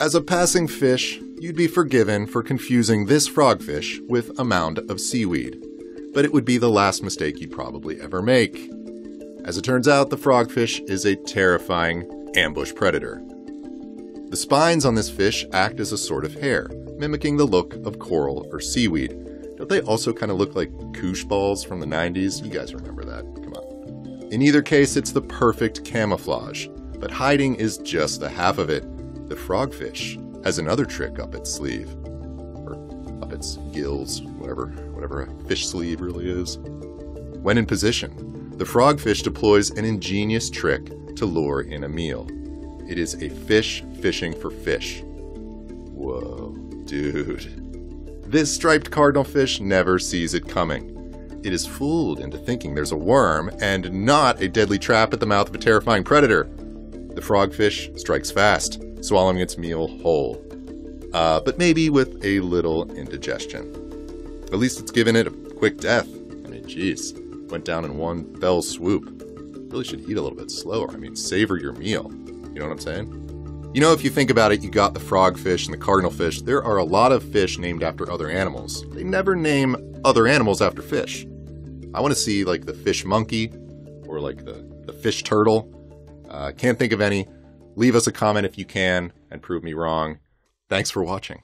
As a passing fish, you'd be forgiven for confusing this frogfish with a mound of seaweed, but it would be the last mistake you'd probably ever make. As it turns out, the frogfish is a terrifying ambush predator. The spines on this fish act as a sort of hair, mimicking the look of coral or seaweed. Don't they also kind of look like koosh balls from the 90s? You guys remember that. Come on. In either case, it's the perfect camouflage, but hiding is just the half of it. The frogfish has another trick up its sleeve. Or up its gills, whatever, whatever a fish sleeve really is. When in position, the frogfish deploys an ingenious trick to lure in a meal. It is a fish fishing for fish. Whoa, dude. This striped cardinal fish never sees it coming. It is fooled into thinking there's a worm and not a deadly trap at the mouth of a terrifying predator. The frogfish strikes fast, swallowing its meal whole. Uh, but maybe with a little indigestion. At least it's given it a quick death. I mean, jeez, went down in one fell swoop. Really should eat a little bit slower. I mean, savor your meal. You know what I'm saying? You know, if you think about it, you got the frogfish and the cardinal fish. There are a lot of fish named after other animals. They never name other animals after fish. I want to see like the fish monkey or like the, the fish turtle. Uh, can't think of any. Leave us a comment if you can and prove me wrong. Thanks for watching.